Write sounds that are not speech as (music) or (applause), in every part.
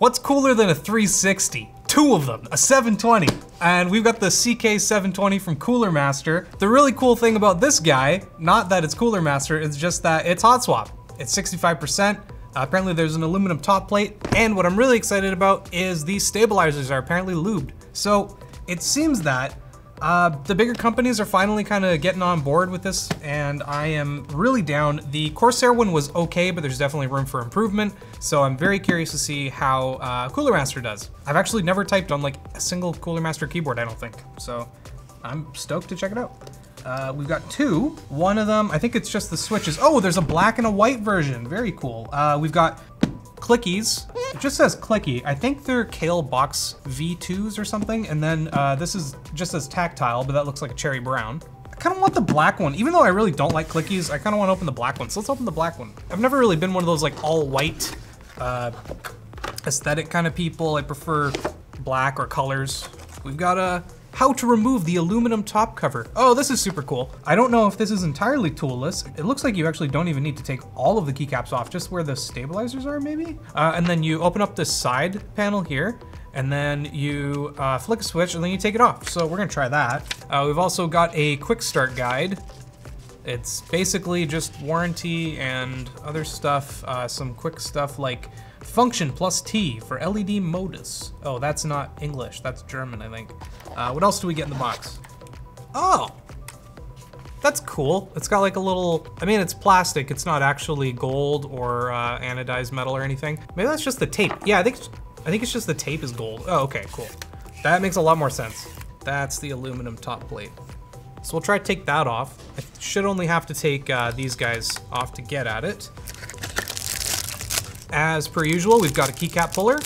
What's cooler than a 360? Two of them, a 720. And we've got the CK720 from Cooler Master. The really cool thing about this guy, not that it's Cooler Master, it's just that it's hot swap. It's 65%. Uh, apparently there's an aluminum top plate. And what I'm really excited about is these stabilizers are apparently lubed. So it seems that uh, the bigger companies are finally kind of getting on board with this, and I am really down. The Corsair one was okay, but there's definitely room for improvement, so I'm very curious to see how uh, Cooler Master does. I've actually never typed on like a single Cooler Master keyboard, I don't think, so I'm stoked to check it out. Uh, we've got two. One of them, I think it's just the switches. Oh, there's a black and a white version. Very cool. Uh, we've got clickies. It just says clicky. I think they're Kailh Box V2s or something. And then uh, this is just as tactile, but that looks like a cherry brown. I kind of want the black one. Even though I really don't like clickies, I kind of want to open the black one. So let's open the black one. I've never really been one of those like all white uh, aesthetic kind of people. I prefer black or colors. We've got a how to remove the aluminum top cover. Oh, this is super cool. I don't know if this is entirely toolless. It looks like you actually don't even need to take all of the keycaps off, just where the stabilizers are maybe? Uh, and then you open up this side panel here, and then you uh, flick a switch and then you take it off. So we're gonna try that. Uh, we've also got a quick start guide. It's basically just warranty and other stuff, uh, some quick stuff like Function plus T for LED modus. Oh, that's not English, that's German, I think. Uh, what else do we get in the box? Oh, that's cool. It's got like a little, I mean, it's plastic. It's not actually gold or uh, anodized metal or anything. Maybe that's just the tape. Yeah, I think, I think it's just the tape is gold. Oh, okay, cool. That makes a lot more sense. That's the aluminum top plate. So we'll try to take that off. I should only have to take uh, these guys off to get at it. As per usual, we've got a keycap puller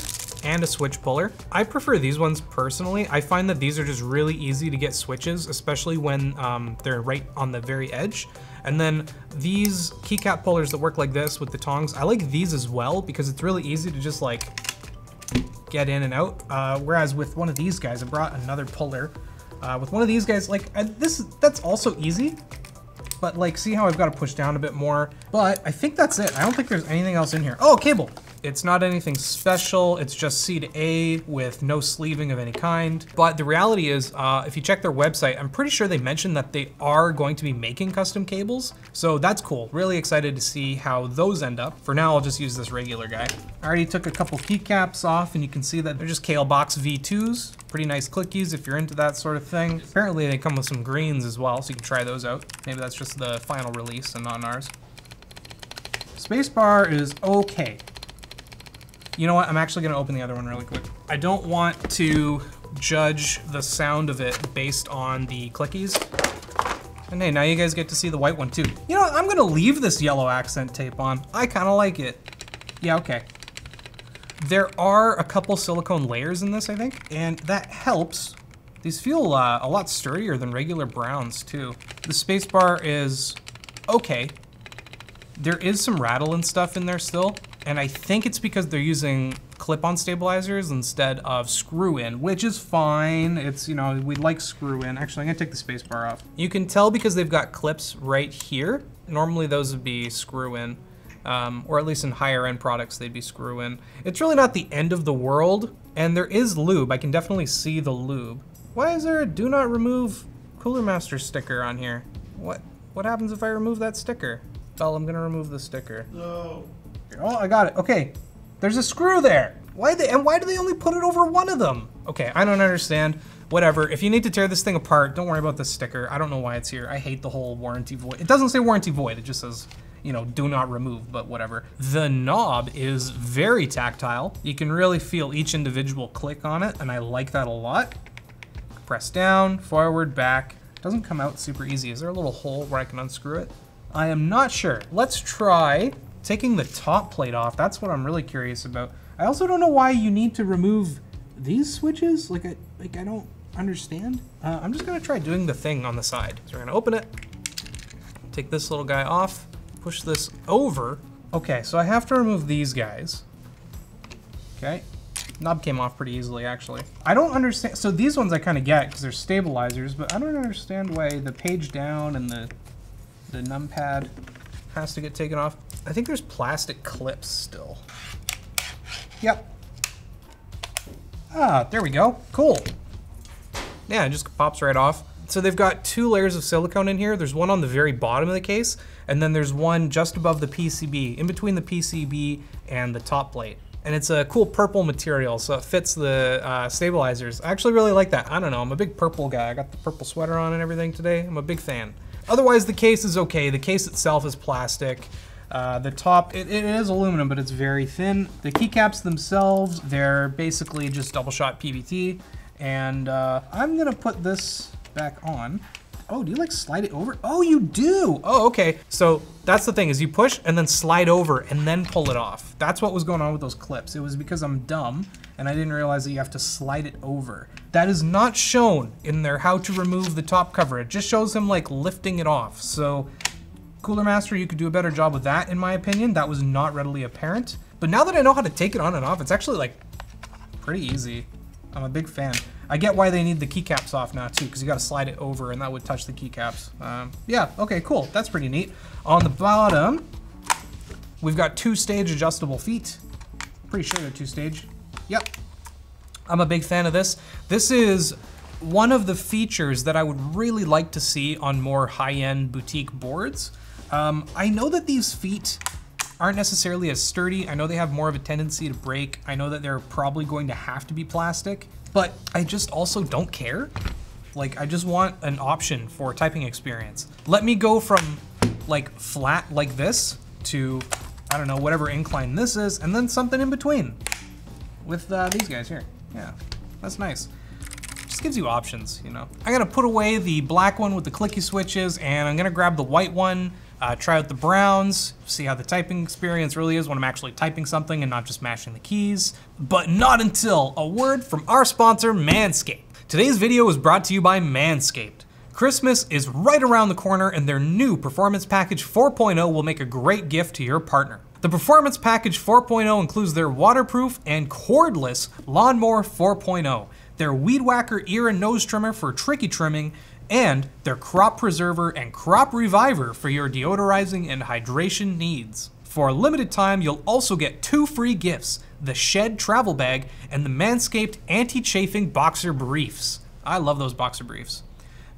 and a switch puller. I prefer these ones personally. I find that these are just really easy to get switches, especially when um, they're right on the very edge. And then these keycap pullers that work like this with the tongs, I like these as well because it's really easy to just like get in and out. Uh, whereas with one of these guys, I brought another puller. Uh, with one of these guys, like this, that's also easy, but like, see how I've got to push down a bit more. But I think that's it. I don't think there's anything else in here. Oh, cable. It's not anything special. It's just to A with no sleeving of any kind. But the reality is, uh, if you check their website, I'm pretty sure they mentioned that they are going to be making custom cables. So that's cool. Really excited to see how those end up. For now, I'll just use this regular guy. I already took a couple keycaps off and you can see that they're just Box V2s. Pretty nice clickies if you're into that sort of thing. Apparently they come with some greens as well, so you can try those out. Maybe that's just the final release and not ours. Spacebar is okay. You know what? I'm actually gonna open the other one really quick. I don't want to judge the sound of it based on the clickies. And hey, now you guys get to see the white one too. You know what? I'm gonna leave this yellow accent tape on. I kinda like it. Yeah, okay. There are a couple silicone layers in this, I think, and that helps. These feel uh, a lot sturdier than regular browns too. The spacebar is okay. There is some rattle and stuff in there still, and I think it's because they're using clip-on stabilizers instead of screw-in, which is fine. It's, you know, we like screw-in. Actually, I'm gonna take the spacebar off. You can tell because they've got clips right here. Normally those would be screw-in, um, or at least in higher end products, they'd be screw-in. It's really not the end of the world, and there is lube. I can definitely see the lube. Why is there a do not remove Cooler Master sticker on here? What, what happens if I remove that sticker? Well, I'm gonna remove the sticker. No. Oh, I got it. Okay. There's a screw there. Why they and why do they only put it over one of them? Okay, I don't understand. Whatever. If you need to tear this thing apart, don't worry about the sticker. I don't know why it's here. I hate the whole warranty void. It doesn't say warranty void. It just says, you know, do not remove, but whatever. The knob is very tactile. You can really feel each individual click on it, and I like that a lot. Press down, forward, back. Doesn't come out super easy. Is there a little hole where I can unscrew it? I am not sure. Let's try taking the top plate off. That's what I'm really curious about. I also don't know why you need to remove these switches. Like I, like I don't understand. Uh, I'm just gonna try doing the thing on the side. So we're gonna open it, take this little guy off, push this over. Okay, so I have to remove these guys. Okay, knob came off pretty easily actually. I don't understand, so these ones I kind of get because they're stabilizers, but I don't understand why the page down and the the numpad has to get taken off. I think there's plastic clips still. Yep. Ah, there we go. Cool. Yeah, it just pops right off. So they've got two layers of silicone in here. There's one on the very bottom of the case, and then there's one just above the PCB, in between the PCB and the top plate. And it's a cool purple material, so it fits the uh, stabilizers. I actually really like that. I don't know, I'm a big purple guy. I got the purple sweater on and everything today. I'm a big fan. Otherwise, the case is okay. The case itself is plastic. Uh, the top, it, it is aluminum, but it's very thin. The keycaps themselves, they're basically just double shot PBT. And uh, I'm gonna put this back on. Oh, do you like slide it over? Oh, you do. Oh, okay. So that's the thing is you push and then slide over and then pull it off. That's what was going on with those clips. It was because I'm dumb and I didn't realize that you have to slide it over. That is not shown in their how to remove the top cover. It just shows him like lifting it off. So Cooler Master, you could do a better job with that in my opinion. That was not readily apparent. But now that I know how to take it on and off, it's actually like pretty easy. I'm a big fan. I get why they need the keycaps off now too, because you got to slide it over and that would touch the keycaps. Um, yeah, okay, cool. That's pretty neat. On the bottom, we've got two stage adjustable feet. Pretty sure they're two stage. Yep. I'm a big fan of this. This is one of the features that I would really like to see on more high-end boutique boards. Um, I know that these feet aren't necessarily as sturdy. I know they have more of a tendency to break. I know that they're probably going to have to be plastic, but I just also don't care. Like, I just want an option for typing experience. Let me go from like flat like this to, I don't know, whatever incline this is, and then something in between with uh, these guys here. Yeah, that's nice. Just gives you options, you know. I'm gonna put away the black one with the clicky switches, and I'm gonna grab the white one uh, try out the browns, see how the typing experience really is when I'm actually typing something and not just mashing the keys. But not until a word from our sponsor, Manscaped. Today's video is brought to you by Manscaped. Christmas is right around the corner and their new Performance Package 4.0 will make a great gift to your partner. The Performance Package 4.0 includes their waterproof and cordless Lawnmower 4.0, their Weed Whacker ear and nose trimmer for tricky trimming, and their crop preserver and crop reviver for your deodorizing and hydration needs. For a limited time, you'll also get two free gifts, the Shed travel bag and the Manscaped anti-chafing boxer briefs. I love those boxer briefs.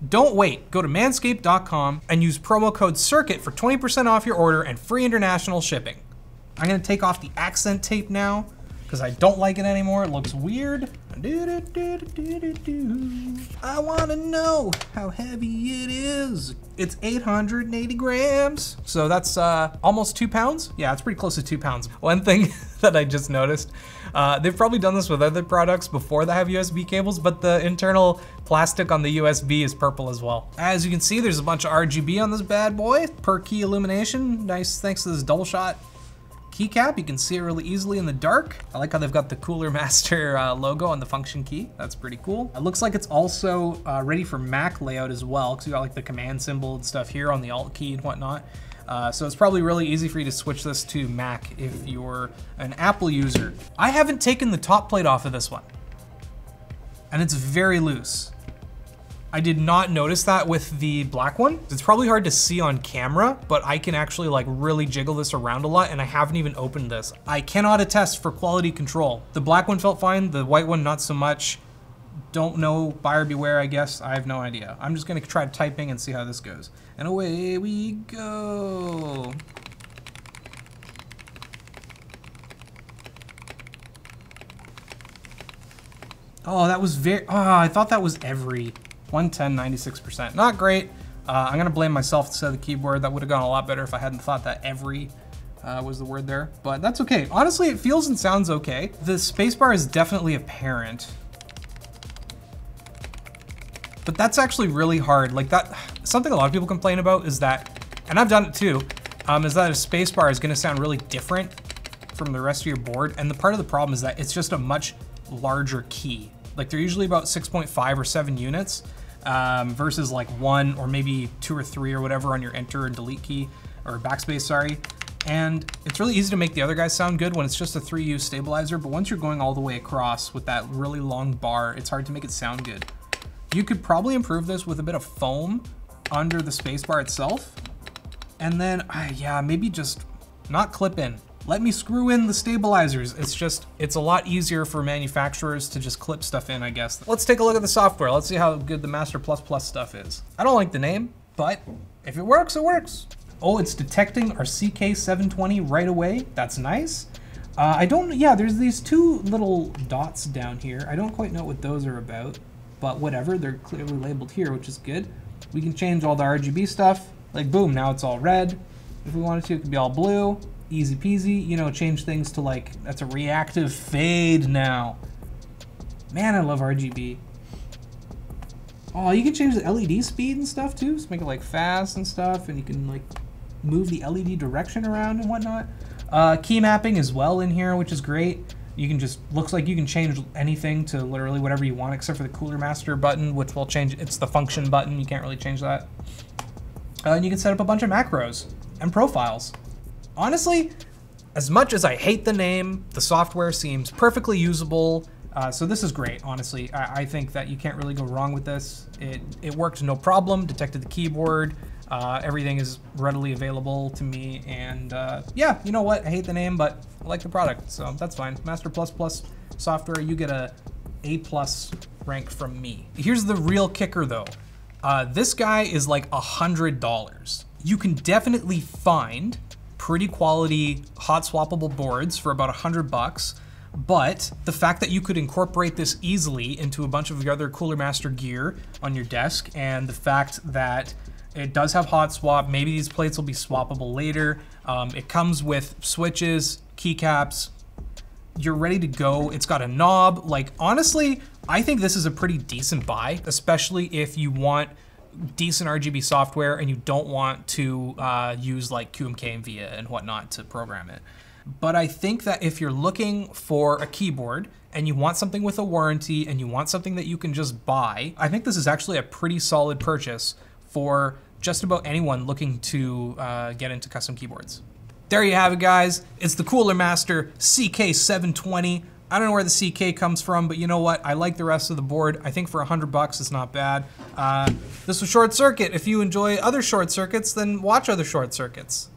Don't wait, go to manscaped.com and use promo code CIRCUIT for 20% off your order and free international shipping. I'm gonna take off the accent tape now because I don't like it anymore. It looks weird. I want to know how heavy it is. It's 880 grams. So that's uh, almost two pounds. Yeah, it's pretty close to two pounds. One thing (laughs) that I just noticed, uh, they've probably done this with other products before that have USB cables, but the internal plastic on the USB is purple as well. As you can see, there's a bunch of RGB on this bad boy. Per key illumination. Nice thanks to this double shot keycap. You can see it really easily in the dark. I like how they've got the Cooler (laughs) Master uh, logo on the function key. That's pretty cool. It looks like it's also uh, ready for Mac layout as well, because you got like the command symbol and stuff here on the Alt key and whatnot. Uh, so it's probably really easy for you to switch this to Mac if you're an Apple user. I haven't taken the top plate off of this one, and it's very loose. I did not notice that with the black one. It's probably hard to see on camera, but I can actually like really jiggle this around a lot and I haven't even opened this. I cannot attest for quality control. The black one felt fine, the white one not so much. Don't know, buyer beware, I guess. I have no idea. I'm just gonna try typing and see how this goes. And away we go. Oh, that was very, oh, ah, I thought that was every. 110, 96%. Not great. Uh, I'm gonna blame myself instead of the keyboard. That would have gone a lot better if I hadn't thought that every uh, was the word there, but that's okay. Honestly, it feels and sounds okay. The spacebar is definitely apparent, but that's actually really hard. Like that, something a lot of people complain about is that, and I've done it too, um, is that a spacebar is gonna sound really different from the rest of your board. And the part of the problem is that it's just a much larger key. Like they're usually about 6.5 or seven units um, versus like one or maybe two or three or whatever on your enter and delete key or backspace, sorry. And it's really easy to make the other guys sound good when it's just a 3U stabilizer, but once you're going all the way across with that really long bar, it's hard to make it sound good. You could probably improve this with a bit of foam under the spacebar itself. And then, uh, yeah, maybe just not clip in, let me screw in the stabilizers. It's just, it's a lot easier for manufacturers to just clip stuff in, I guess. Let's take a look at the software. Let's see how good the Master Plus Plus stuff is. I don't like the name, but if it works, it works. Oh, it's detecting our CK720 right away. That's nice. Uh, I don't, yeah, there's these two little dots down here. I don't quite know what those are about, but whatever, they're clearly labeled here, which is good. We can change all the RGB stuff. Like boom, now it's all red. If we wanted to, it could be all blue easy peasy, you know, change things to like, that's a reactive fade now. Man, I love RGB. Oh, you can change the LED speed and stuff too, so make it like fast and stuff, and you can like move the LED direction around and whatnot. Uh, key mapping as well in here, which is great. You can just, looks like you can change anything to literally whatever you want except for the Cooler Master button, which will change, it's the function button, you can't really change that. Uh, and you can set up a bunch of macros and profiles. Honestly, as much as I hate the name, the software seems perfectly usable. Uh, so this is great, honestly. I, I, think that you can't really go wrong with this. It, it worked no problem, detected the keyboard. Uh, everything is readily available to me. And uh, yeah, you know what? I hate the name, but I like the product, so that's fine. Master Plus Plus software, you get a A plus rank from me. Here's the real kicker though. Uh, this guy is like a $100. You can definitely find pretty quality hot swappable boards for about a hundred bucks. But the fact that you could incorporate this easily into a bunch of your other Cooler Master gear on your desk, and the fact that it does have hot swap, maybe these plates will be swappable later. Um, it comes with switches, keycaps, you're ready to go. It's got a knob. Like, honestly, I think this is a pretty decent buy, especially if you want decent RGB software and you don't want to uh, use like QMK and VIA and whatnot to program it. But I think that if you're looking for a keyboard and you want something with a warranty and you want something that you can just buy, I think this is actually a pretty solid purchase for just about anyone looking to uh, get into custom keyboards. There you have it, guys. It's the Cooler Master CK720. I don't know where the CK comes from, but you know what? I like the rest of the board. I think for 100 bucks, it's not bad. Uh, this was Short Circuit. If you enjoy other short circuits, then watch other short circuits.